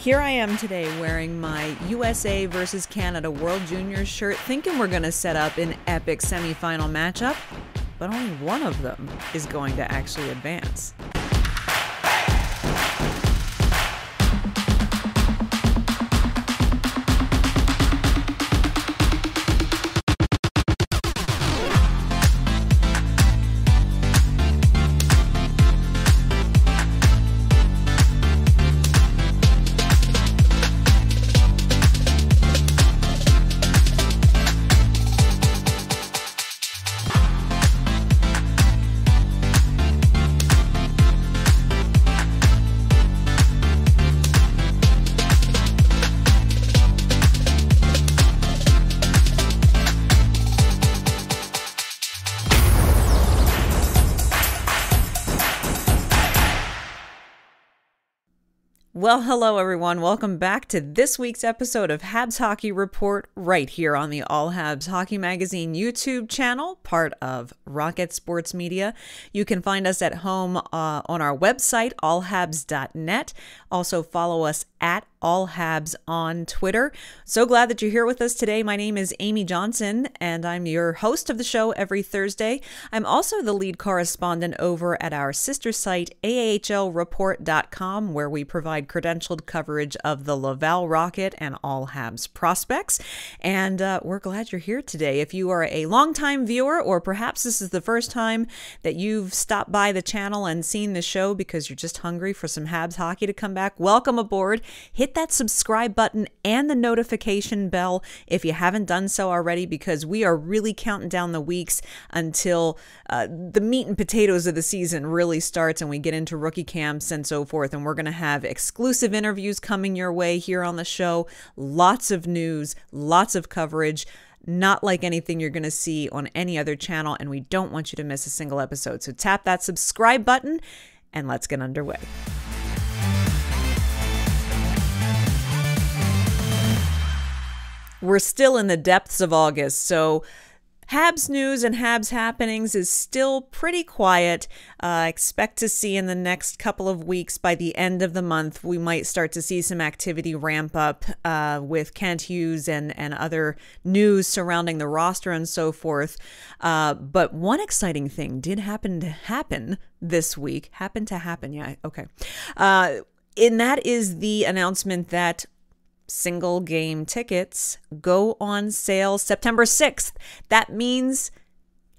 Here I am today wearing my USA versus Canada World Juniors shirt, thinking we're going to set up an epic semifinal matchup, but only one of them is going to actually advance. Well, hello everyone. Welcome back to this week's episode of Habs Hockey Report right here on the All Habs Hockey Magazine YouTube channel, part of Rocket Sports Media. You can find us at home uh, on our website, allhabs.net. Also, follow us at all Habs on Twitter. So glad that you're here with us today. My name is Amy Johnson, and I'm your host of the show every Thursday. I'm also the lead correspondent over at our sister site, AHLReport.com, where we provide credentialed coverage of the Laval Rocket and all Habs prospects. And uh, we're glad you're here today. If you are a longtime viewer, or perhaps this is the first time that you've stopped by the channel and seen the show because you're just hungry for some Habs hockey to come back, welcome aboard. Hit that subscribe button and the notification bell if you haven't done so already, because we are really counting down the weeks until uh, the meat and potatoes of the season really starts and we get into rookie camps and so forth. And we're going to have exclusive interviews coming your way here on the show, lots of news, lots of coverage not like anything you're going to see on any other channel, and we don't want you to miss a single episode. So tap that subscribe button and let's get underway. We're still in the depths of August, so Habs news and Habs happenings is still pretty quiet. Uh, expect to see in the next couple of weeks, by the end of the month, we might start to see some activity ramp up uh, with Kent Hughes and, and other news surrounding the roster and so forth. Uh, but one exciting thing did happen to happen this week. Happen to happen, yeah, okay. Uh, and that is the announcement that single game tickets go on sale September 6th. That means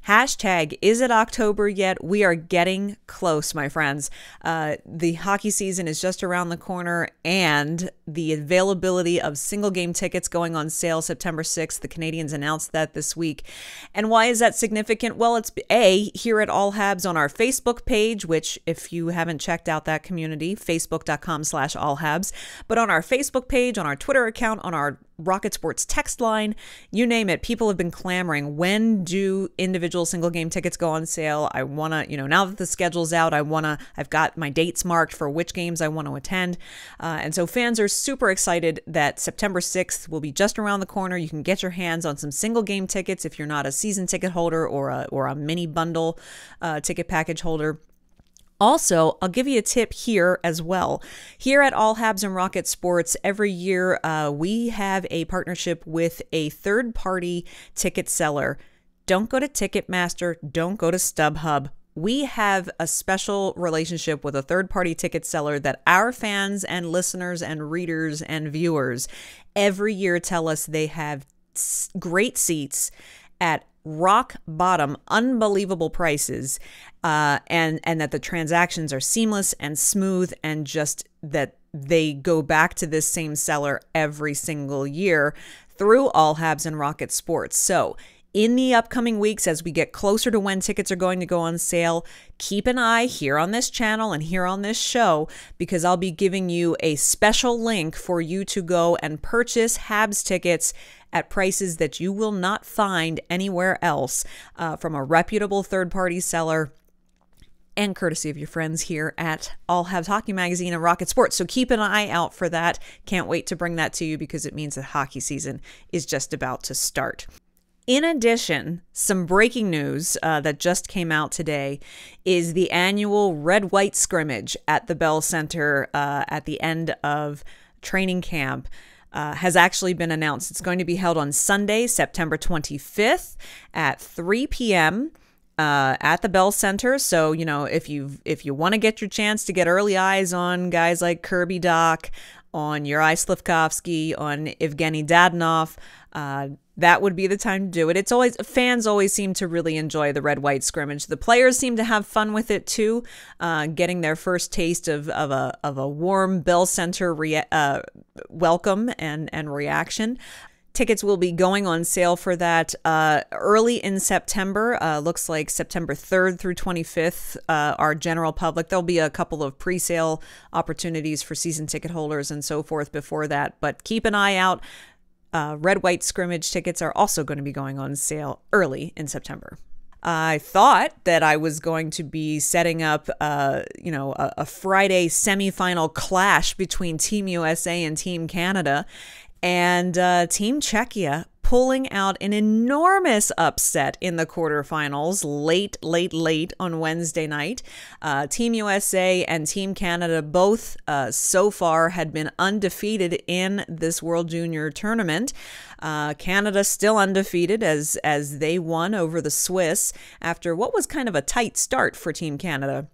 Hashtag, is it October yet? We are getting close, my friends. Uh, the hockey season is just around the corner, and the availability of single game tickets going on sale September 6th. The Canadiens announced that this week. And why is that significant? Well, it's A, here at All Habs on our Facebook page, which, if you haven't checked out that community, facebook.com slash all habs, but on our Facebook page, on our Twitter account, on our Rocket Sports text line, you name it. People have been clamoring. When do individual single game tickets go on sale? I want to, you know, now that the schedule's out, I want to, I've got my dates marked for which games I want to attend. Uh, and so fans are super excited that September 6th will be just around the corner. You can get your hands on some single game tickets if you're not a season ticket holder or a, or a mini bundle uh, ticket package holder. Also, I'll give you a tip here as well. Here at All Habs and Rocket Sports, every year uh, we have a partnership with a third party ticket seller. Don't go to Ticketmaster, don't go to StubHub. We have a special relationship with a third party ticket seller that our fans and listeners and readers and viewers every year tell us they have great seats at rock bottom, unbelievable prices, uh, and and that the transactions are seamless and smooth, and just that they go back to this same seller every single year through all Habs and Rocket Sports. So in the upcoming weeks, as we get closer to when tickets are going to go on sale, keep an eye here on this channel and here on this show because I'll be giving you a special link for you to go and purchase Habs tickets at prices that you will not find anywhere else uh, from a reputable third party seller and courtesy of your friends here at All Habs Hockey Magazine and Rocket Sports. So keep an eye out for that. Can't wait to bring that to you because it means that hockey season is just about to start. In addition, some breaking news uh, that just came out today is the annual red white scrimmage at the Bell Center uh, at the end of training camp uh, has actually been announced. It's going to be held on Sunday, September 25th at 3 p.m. Uh, at the Bell Center. So you know if you if you want to get your chance to get early eyes on guys like Kirby Dach, on Juraj Slafkovsky, on Evgeny Dadonov, uh, that would be the time to do it. It's always fans always seem to really enjoy the red white scrimmage. The players seem to have fun with it too, uh, getting their first taste of, of a of a warm Bell Center rea- uh, welcome and and reaction. Tickets will be going on sale for that uh, early in September. Uh, looks like September 3rd through 25th uh, are general public. There'll be a couple of pre sale opportunities for season ticket holders and so forth before that. But keep an eye out. Uh, red white scrimmage tickets are also going to be going on sale early in September. I thought that I was going to be setting up, uh, you know, a, a Friday semifinal clash between Team USA and Team Canada, and uh, Team Czechia pulling out an enormous upset in the quarterfinals late, late, late on Wednesday night. Uh, Team USA and Team Canada both uh, so far had been undefeated in this World Junior tournament. Uh, Canada still undefeated as as they won over the Swiss after what was kind of a tight start for Team Canada.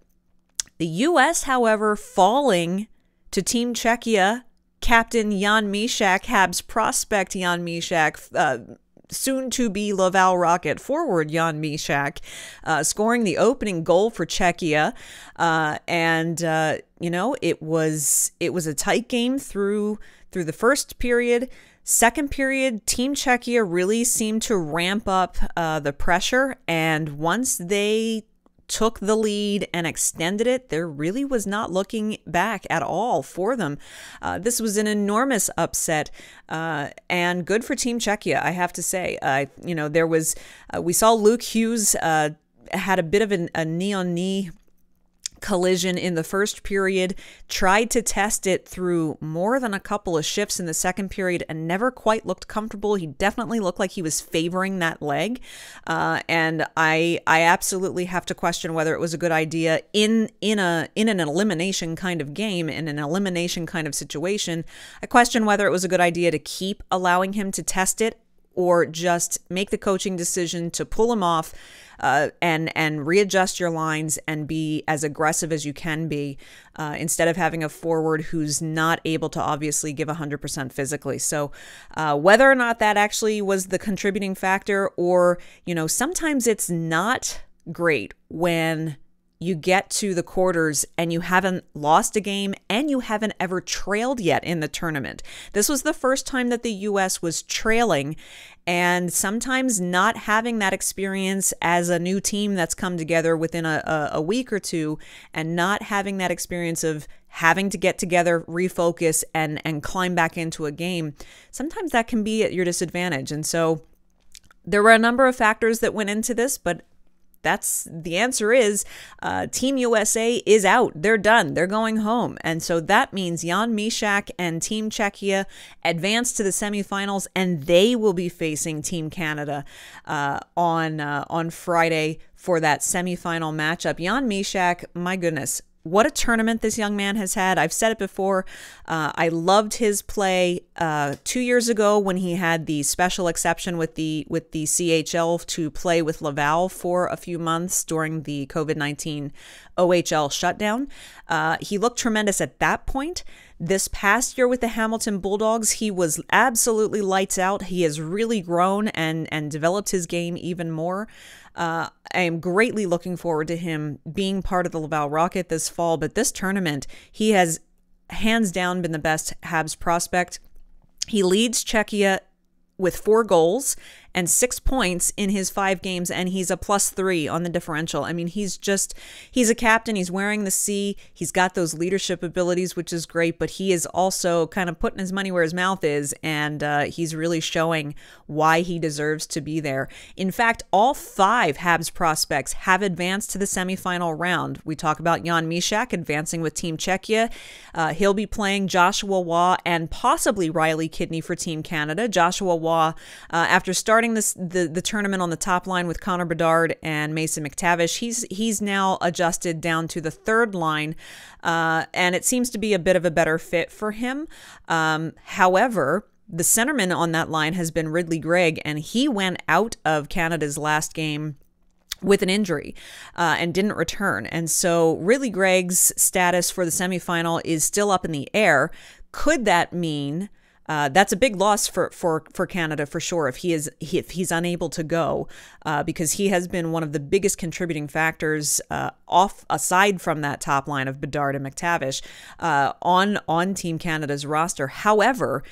The U.S., however, falling to Team Czechia Captain Jan Mysak, Habs prospect Jan Mysak, uh, soon to be Laval Rocket forward Jan Mysak, uh, scoring the opening goal for Czechia, uh, and uh, you know it was it was a tight game through through the first period. Second period, Team Czechia really seemed to ramp up uh, the pressure, and once they took the lead and extended it, there really was not looking back at all for them. Uh, this was an enormous upset uh, and good for Team Czechia, I have to say. Uh, you know, there was, uh, we saw Luke Hughes uh, had a bit of an, a knee on knee collision in the first period, tried to test it through more than a couple of shifts in the second period and never quite looked comfortable. He definitely looked like he was favoring that leg. Uh, and I I absolutely have to question whether it was a good idea in in a in an elimination kind of game, in an elimination kind of situation. I question whether it was a good idea to keep allowing him to test it or just make the coaching decision to pull him off uh, and and readjust your lines and be as aggressive as you can be uh, instead of having a forward who's not able to obviously give 100% physically. So uh, whether or not that actually was the contributing factor, or you know, sometimes it's not great when you get to the quarters and you haven't lost a game and you haven't ever trailed yet in the tournament. This was the first time that the US was trailing and sometimes not having that experience as a new team that's come together within a, a, week or two and not having that experience of having to get together, refocus and and climb back into a game, sometimes that can be at your disadvantage. And so there were a number of factors that went into this, but that's the answer is uh, Team USA is out. They're done. They're going home. And so that means Jan Mysak and Team Czechia advance to the semifinals, and they will be facing Team Canada uh, on uh, on Friday for that semifinal matchup. Jan Mysak, my goodness, what a tournament this young man has had. I've said it before. Uh, I loved his play uh, two years ago when he had the special exception with the with the CHL to play with Laval for a few months during the COVID nineteen OHL shutdown. Uh, he looked tremendous at that point. This past year with the Hamilton Bulldogs, he was absolutely lights out. He has really grown and and developed his game even more. Uh, I am greatly looking forward to him being part of the Laval Rocket this fall. But this tournament, he has hands down been the best Habs prospect. He leads Czechia with four goals and six points in his five games, and he's a plus three on the differential. I mean, he's just, he's a captain. He's wearing the C. He's got those leadership abilities, which is great, but he is also kind of putting his money where his mouth is, and uh, he's really showing why he deserves to be there. In fact, all five Habs prospects have advanced to the semifinal round. We talk about Jan Mysak advancing with Team Czechia. Uh, he'll be playing Joshua Roy and possibly Riley Kidney for Team Canada. Joshua Roy, uh, after starting starting this the the tournament on the top line with Connor Bedard and Mason McTavish. He's he's now adjusted down to the third line, uh, and it seems to be a bit of a better fit for him. Um, however. The centerman on that line has been Ridley Greig, and he went out of Canada's last game with an injury uh, and didn't return. And so, Ridley Greig's status for the semifinal is still up in the air. Could that mean? Uh, that's a big loss for, for, for Canada for sure if he is if he's unable to go uh, because he has been one of the biggest contributing factors uh, off aside from that top line of Bedard and McTavish uh, on on Team Canada's roster. However,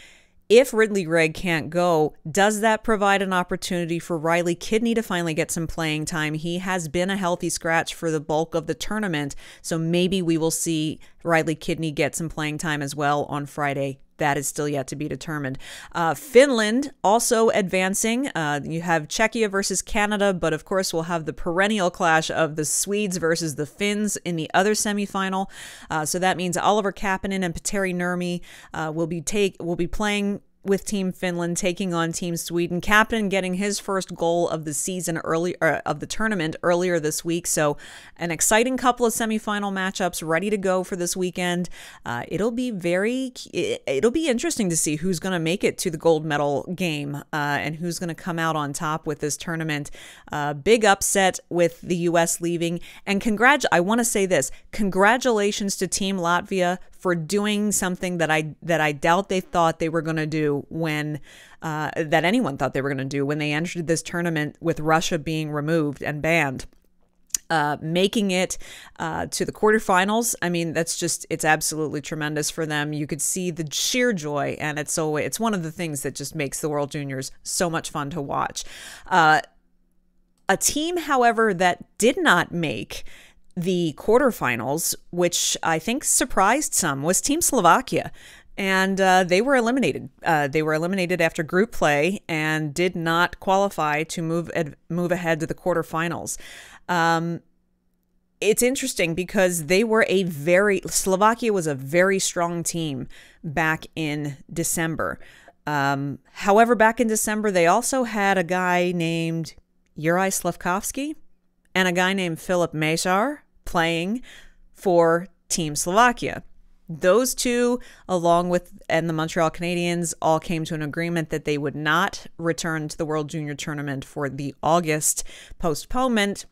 if Ridley Greig can't go, does that provide an opportunity for Riley Kidney to finally get some playing time? He has been a healthy scratch for the bulk of the tournament, so maybe we will see Riley Kidney get some playing time as well on Friday that is still yet to be determined. Uh, Finland also advancing. Uh, you have Czechia versus Canada, but of course we'll have the perennial clash of the Swedes versus the Finns in the other semifinal. Uh, so that means Oliver Kapanen and Petteri Nurmi uh, will be take will be playing with Team Finland taking on Team Sweden. Kapanen getting his first goal of the season early uh, of the tournament earlier this week. So, an exciting couple of semifinal matchups ready to go for this weekend. Uh, it'll be very it'll be interesting to see who's going to make it to the gold medal game uh, and who's going to come out on top with this tournament. Uh, big upset with the U.S. leaving, and congrat. I want to say this: congratulations to Team Latvia for doing something that I that I doubt they thought they were going to do when uh, that anyone thought they were going to do when they entered this tournament with Russia being removed and banned. Uh, making it uh, to the quarterfinals. I mean, that's just it's absolutely tremendous for them. You could see the sheer joy, and it's so it's one of the things that just makes the World Juniors so much fun to watch. Uh, a team, however, that did not make the quarterfinals, which I think surprised some, was Team Slovakia. And uh, they were eliminated. Uh, they were eliminated after group play and did not qualify to move ed- move ahead to the quarterfinals. Um, it's interesting because they were a very Slovakia was a very strong team back in December. Um, however, back in December, they also had a guy named Juraj Slafkovsky and a guy named Filip Mesar playing for Team Slovakia. Those two, along with and the Montreal Canadiens, all came to an agreement that they would not return to the World Junior Tournament for the August postponement.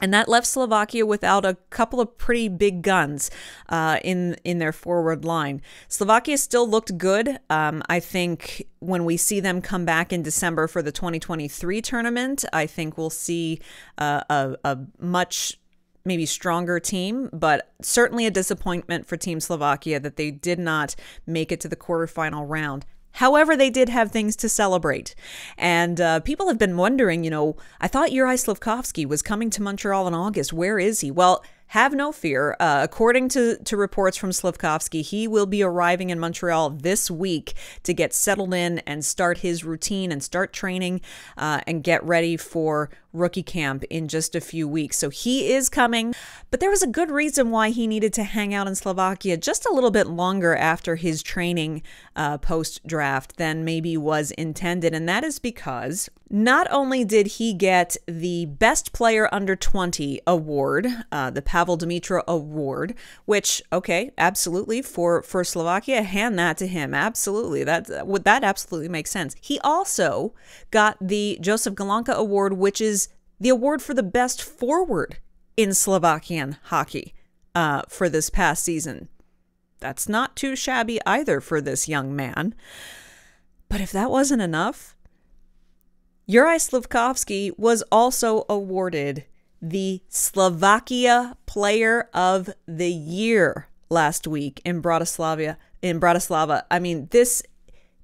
And that left Slovakia without a couple of pretty big guns uh, in in their forward line. Slovakia still looked good. Um, I think when we see them come back in December for the 2023 tournament, I think we'll see uh, a, a much maybe stronger team, but certainly a disappointment for Team Slovakia that they did not make it to the quarterfinal round. However, they did have things to celebrate. And uh, people have been wondering, you know, I thought Juraj Slafkovsky was coming to Montreal in August. Where is he? Well, have no fear. Uh, according to, to reports from Slafkovsky, he will be arriving in Montreal this week to get settled in and start his routine and start training uh, and get ready for rookie camp in just a few weeks. So he is coming, but there was a good reason why he needed to hang out in Slovakia just a little bit longer after his training uh, post draft than maybe was intended. And that is because not only did he get the Best Player Under 20 award, uh, the Pavel Demitra Award, which, okay, absolutely, for, for Slovakia, hand that to him. Absolutely. That, that absolutely makes sense. He also got the Joseph Golonka Award, which is the award for the best forward in Slovakian hockey uh, for this past season. That's not too shabby either for this young man. But if that wasn't enough, Juraj Slafkovsky was also awarded the Slovakia Player of the Year last week in Bratislava. In Bratislava, I mean, this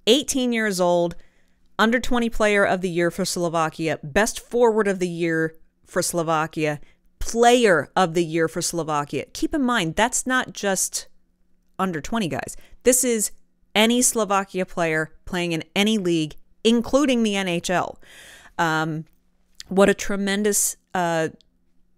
18 years old, under 20 Player of the Year for Slovakia, Best Forward of the Year for Slovakia, Player of the Year for Slovakia. Keep in mind, that's not just under 20 guys. This is any Slovakia player playing in any league including the NHL. Um, what a tremendous uh,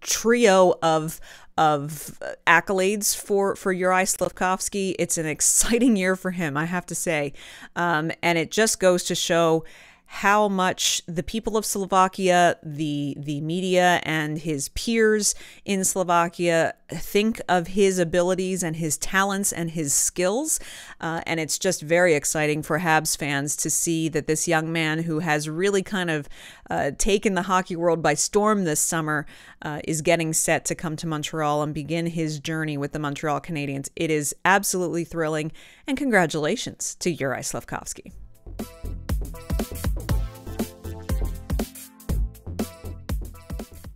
trio of of accolades for for Juraj Slafkovsky. It's an exciting year for him, I have to say, um, and it just goes to show how much the people of Slovakia, the the media and his peers in Slovakia think of his abilities and his talents and his skills. Uh, and it's just very exciting for Habs fans to see that this young man who has really kind of uh, taken the hockey world by storm this summer uh, is getting set to come to Montreal and begin his journey with the Montreal Canadiens. It is absolutely thrilling. And congratulations to Juraj Slafkovsky.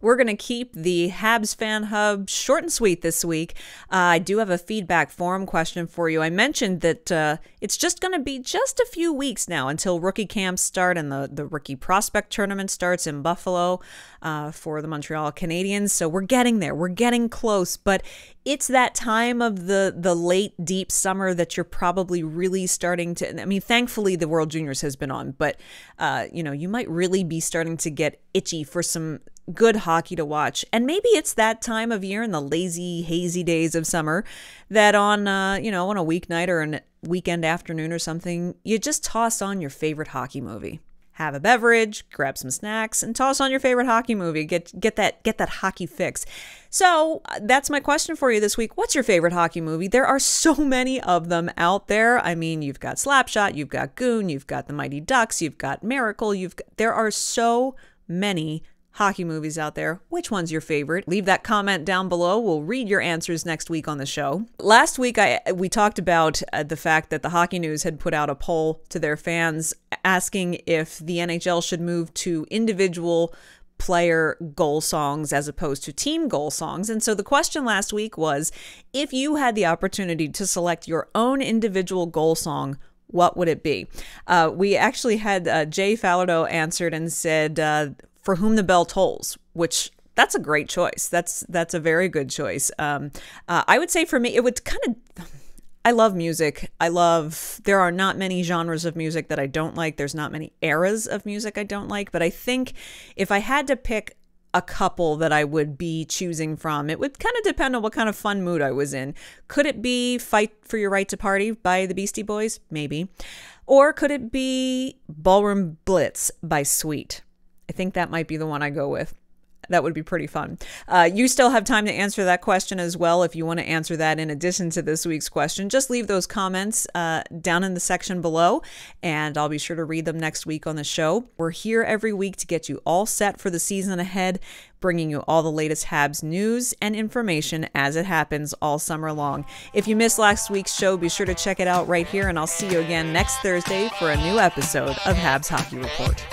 We're going to keep the Habs Fan Hub short and sweet this week. Uh, I do have a feedback forum question for you. I mentioned that uh, it's just going to be just a few weeks now until rookie camps start and the, the rookie prospect tournament starts in Buffalo uh, for the Montreal Canadiens. So we're getting there. We're getting close, but it's that time of the the late deep summer that you're probably really starting to. I mean, thankfully the World Juniors has been on, but uh, you know you might really be starting to get itchy for some good hockey to watch. And maybe it's that time of year in the lazy, hazy days of summer that on, uh, you know, on a weeknight or a weekend afternoon or something, you just toss on your favorite hockey movie. Have a beverage, grab some snacks, and toss on your favorite hockey movie. Get get that get that hockey fix. So uh, that's my question for you this week. What's your favorite hockey movie? There are so many of them out there. I mean, you've got Slapshot, you've got Goon, you've got The Mighty Ducks, you've got Miracle. You've got, there are so many hockey movies out there. Which one's your favorite? Leave that comment down below. We'll read your answers next week on the show. Last week I we talked about uh, the fact that the Hockey News had put out a poll to their fans asking if the NHL should move to individual player goal songs as opposed to team goal songs. And so the question last week was if you had the opportunity to select your own individual goal song, what would it be? Uh, we actually had uh, Jay Falardo answered and said uh, for whom the bell tolls, which that's a great choice. That's that's a very good choice. Um, uh, I would say for me, it would kind of. I love music. I love. There are not many genres of music that I don't like. There's not many eras of music I don't like. But I think if I had to pick a couple that I would be choosing from. It would kind of depend on what kind of fun mood I was in. Could it be Fight for Your Right to Party by the Beastie Boys? Maybe. Or could it be Ballroom Blitz by Sweet? I think that might be the one I go with. That would be pretty fun. Uh, you still have time to answer that question as well. If you want to answer that in addition to this week's question, just leave those comments uh, down in the section below, and I'll be sure to read them next week on the show. We're here every week to get you all set for the season ahead, bringing you all the latest Habs news and information as it happens all summer long. If you missed last week's show, be sure to check it out right here, and I'll see you again next Thursday for a new episode of Habs Hockey Report.